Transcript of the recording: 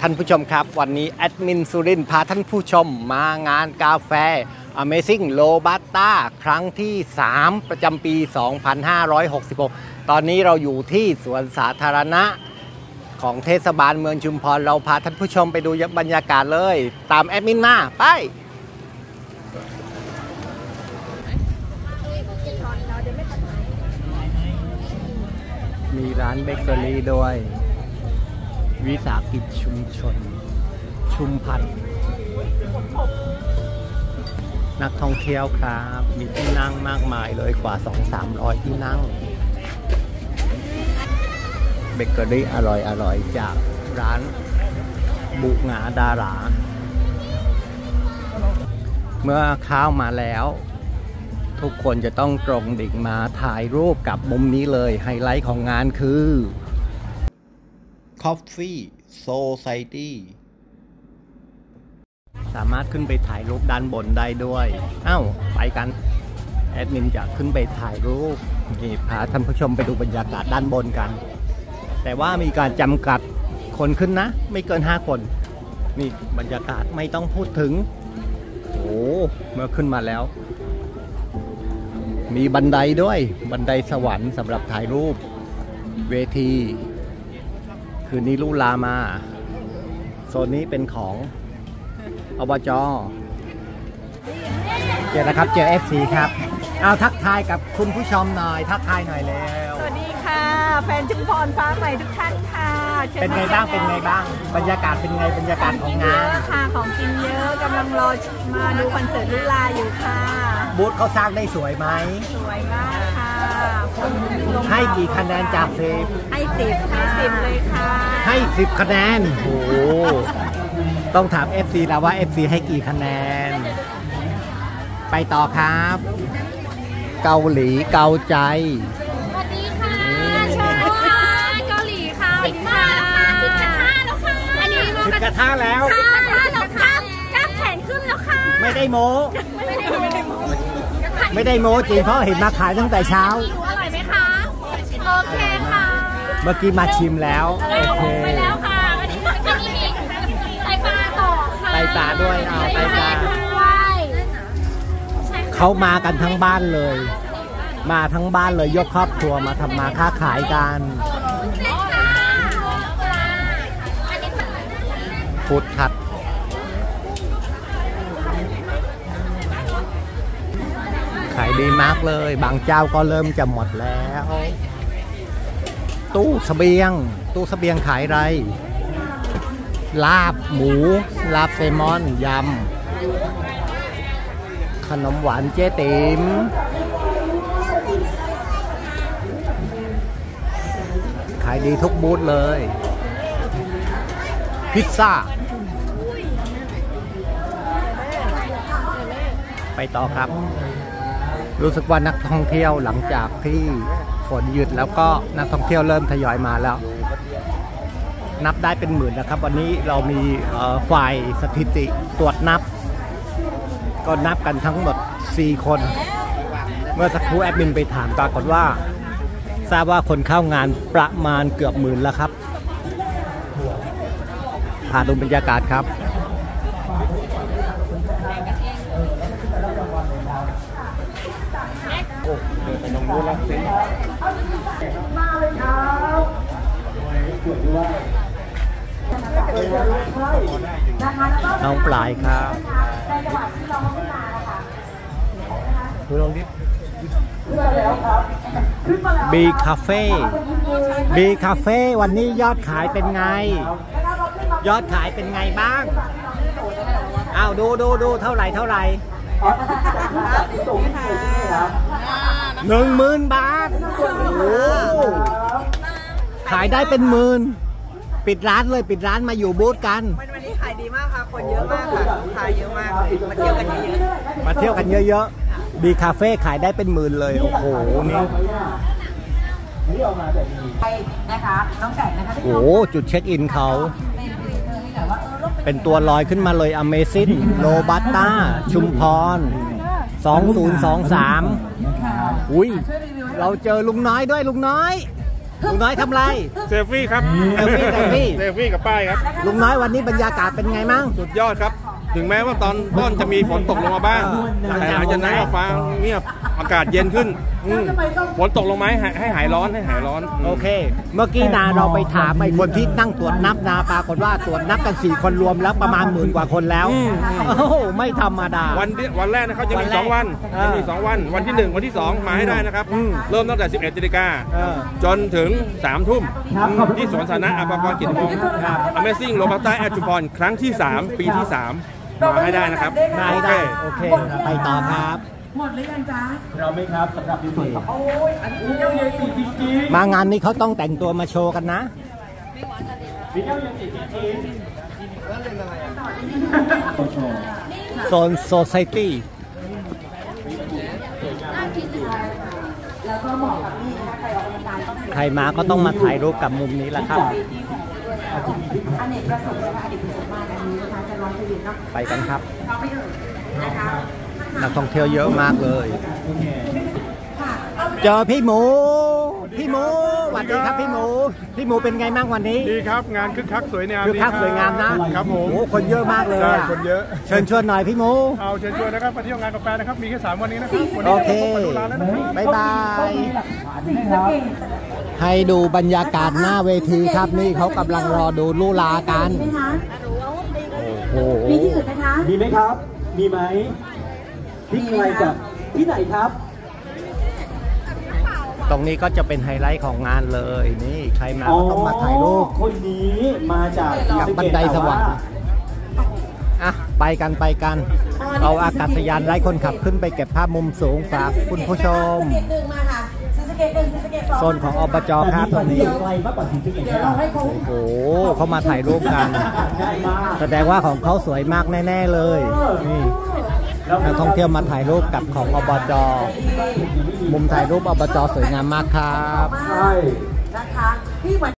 ท่านผู้ชมครับ วันนี้แอดมินสุรินพาท่านผู้ชมมางานกาแฟ Amazing l o b a t a ครั้งที่ 3 ประจำปี 2566 ตอนนี้เราอยู่ที่สวนสาธารณะของเทศบาลเมืองชุมพร เราพาท่านผู้ชมไปดูบรรยากาศเลย ตามแอดมินมา ไปมีร้านเบเกอรี่ด้วย วิสาหกิจชุมชน ชุมพันธ์นักท่องเที่ยวครับ มีที่นั่งมากมายเลยกว่า 2-300 ที่นั่ง เบเกอรี่อร่อยอร่อยจากร้านบุงาดารา เมื่อข้าวมาแล้ว ทุกคนจะต้องตรงดิ่งมาถ่ายรูปกับมุมนี้เลย ไฮไลท์ของงานคือ Coffee Society สามารถขึ้นไปถ่ายรูปด้านบนได้ด้วย เอ้า ไปกัน แอดมินจะขึ้นไปถ่ายรูปนี่พาท่านผู้ชมไปดูบรรยากาศด้านบนกัน แต่ว่ามีการจำกัดคนขึ้นนะ ไม่เกิน 5 คน นี่บรรยากาศไม่ต้องพูดถึง โอ้เมื่อขึ้นมาแล้ว มีบันไดด้วย บันไดสวรรค์สำหรับถ่ายรูป เวที คืนนี้ลูลามา โซนนี้เป็นของอบจเจอแล้วครับ เจอ FC ครับ เอาทักทายกับคุณผู้ชมหน่อย ทักทายหน่อยเร็วสวัสดีค่ะ แฟนชุมพรฟ้าใหม่ทุกท่านค่ะชิญเป็นไงบ้าง เป็นไงบ้าง บรรยากาศเป็นไง บรรยากาศของเยงาอะนค่ะ ของกินเยอะกำลังรอมาดูคอนเสิร์ตลุลาอยู่ค่ะ บูธเขาสร้างได้สวยไหม สวยมากค่ะคนลง ให้กี่คะแนนจากสิบให้สิบให้สิบเลยค่ะ ให้สิบคะแนนโอ้โหต้องถาม FC แล้วว่า FC ให้กี่คะแนน ไปต่อครับ เกาหลีเกาใจ สวัสดีค่ะเชิญค่ะเกาหลีค่ะสิบมาสิบกระทะแล้วค่ะ อันนี้สิบกระทะแล้วค่ะแล้วค่ะกล้ามแขนขึ้นแล้วค่ะ ไม่ได้โม้ไม่ได้ไม่ ได้ไม่ได้โม้จริงเพราะเห็นมาขายตั้งแต่เช้า อร่อยไหมคะ โอเคค่ะเมื่อกี้มาชิมแล้วโอเคไปแล้วค่ะอันนี้อันนี้มีไตปลาต่อค่ะไตปลาด้วยเอาไตปลาด้วยเขามากันทั้งบ้านเลย มาทั้งบ้านเลยยกครอบครัวมาทำมาค้าขายกันพุทธัด ขายดีมากเลย บางเจ้าก็เริ่มจะหมดแล้ว ตู้สเสบียง ตู้สเสบียงขายอะไร ลาบหมู ลาบเซลมอน ยำ ขนมหวานเจ๊ติ๋มขายดีทุกบูธเลย พิซซ่า ไปต่อครับ รู้สึกว่านักท่องเที่ยวหลังจากที่ฝนหยุดแล้วก็นักท่องเที่ยวเริ่มทยอยมาแล้ว นับได้เป็นหมื่นนะครับ วันนี้เรามีเอ่อฝ่ายสถิติตรวจนับ ก็นับกันทั้งหมด 4 คน เมื่อสักครู่แอดมินไปถามปรากฏว่า ทราบว่าคนเข้างานประมาณเกือบหมื่นแล้วครับพาดูบรรยากาศครับ น้องปลายครับดูลองดิบีคาเฟ่บีคาเฟ่วันนี้ยอดขายเป็นไง ยอดขายเป็นไงบ้างอ้าวดูดูดูเท่าไหร่เท่าไหร่หนึ่งหมื่นบาทโอ้ขายได้เป็นหมื่นปิดร้านเลยปิดร้านมาอยู่บูธกันวันวันนี้ขาย ดีมากค่ะ คนเยอะมากค่ะลูกค้าเยอะมากเลยมาเที่ยวกันเยอะมาเที่ยวกันเยอะๆบีคาเฟ่ขายได้เป็นหมื่นเลย โอ้โห นี่นะคะน้องไก่นะคะโอ้โหจุดเช็คอินเขา เป็นตัวลอยขึ้นมาเลย Amazing โ o บัตตาชุมพร 2023 อุ้ย เราเจอลุงน้อยด้วยลุงน้อย ลุงน้อยทำไรเซลฟี่ครับเซลฟี่เซลฟี่เซลฟี่กับป้ายครับลุงน้อยวันนี้บรรยากาศเป็นไงมั่งสุดยอดครับ ถึงแม้ว่าตอนต้นจะมีฝนตกลงมาบ้างเออแต่หลังจากนั้นก็ฟ้าเงียบ อากาศเย็นขึ้นอืมฝนตกลงไหมให้ให้หายร้อนให้หายร้อนโอเค เมื่อกี้นาเราไปถามไอ้คนที่นั่งตรวจนับนาปรากฏว่าตรวจนับกันสี่คนรวมแล้วประมาณหมื่นกว่าคนแล้วอืมโอ้โหไม่ธรรมดา วันที่วันแรกนะครับจะวัมีนแรกสองวันเออจะมีสองวัน วันที่หนึ่งวันที่สองมาให้ได้นะครับอืมเริ่มตั้งแต่ 11นาฬิกาเออจนถึง3ทุ่มที่สวนสาธารณะอภากรกิจพงศ์ Amazing r o b o t a แอดจุพรครั้งที่ 3 ปีที่ 3 มาให้ได้นะครับมาให้ได้โอเค ไปต่อครับ หมดหรือยังจ๊ะเราไหม่ครับสำหรับในส่วนของเยี่ยมเยี่ยมจริงมางานนี้เขาต้องแต่งตัวมาโชว์กันนะวิดีโอยังติดจริงโอโชโซนโซไซตี้ใครมาก็ต้องมาถ่ายรูปกับมุมนี้แหละครับอเนกประสงค์นะคะอเนกประสงค์มากอันนี้นะคะจะร้อนจะเย็นเนาะไปกันครับ เราไม่เอ่ยนะคะ นักท่องเที่ยวเยอะมากเลย เจอพี่หมู พี่หมูสวัสดีครับพี่หมู พี่หมูเป็นไงบ้างวันนี้ ดีครับ งานคึกคักสวยงามคือภาพสวยงามนะครับผมโอ้คนเยอะมากเลยใช่อะคนเยอะ เชิญชวนหน่อยพี่หมู เอาเชิญชวนนะครับมาเที่ยวงานกาแฟนะครับ มีแค่3วันนี้นะครับ วันโอนี้เคเรามาดูร้านแล้วนะครับบายบายให้ดูบรรยากาศหน้าเวทีครับนี่เขากำลังรอดูลู่ลากันไหมคะโอ้โหมีที่อื่นไหมคะ มีไหมครับ มีไหม พี่ใครจากที่ไหนครับ ตรงนี้ก็จะเป็นไฮไลท์ของงานเลยนี่ใครมาก็ต้องมาถ่ายรูปอ๋อคนนี้มาจากกับบันไดสวรรค์อะไปกันไปกัน เอาอากาศยานไร้คนขับขึ้นไปเก็บภาพมุมสูงฝากคุณผู้ชมซีสะเกตหนึ่งมาค่ะซีสะเกตหนึ่งซีสะเกตสองโซนของอบจครับตรงนี้ไกลมากกว่าสิบสิบเอ็ดเดี๋ยวเราให้เขาโอ้โหเขามาถ่ายรูปกันง่ายมากแสดงว่าของเขาสวยมากแน่ ๆ เลยนี่ นักท่องเที่ยวมาถ่ายรูปกับของอบจ มุมถ่ายรูปอบจสวยงามมากครับ ใช่ นะคะที่วัน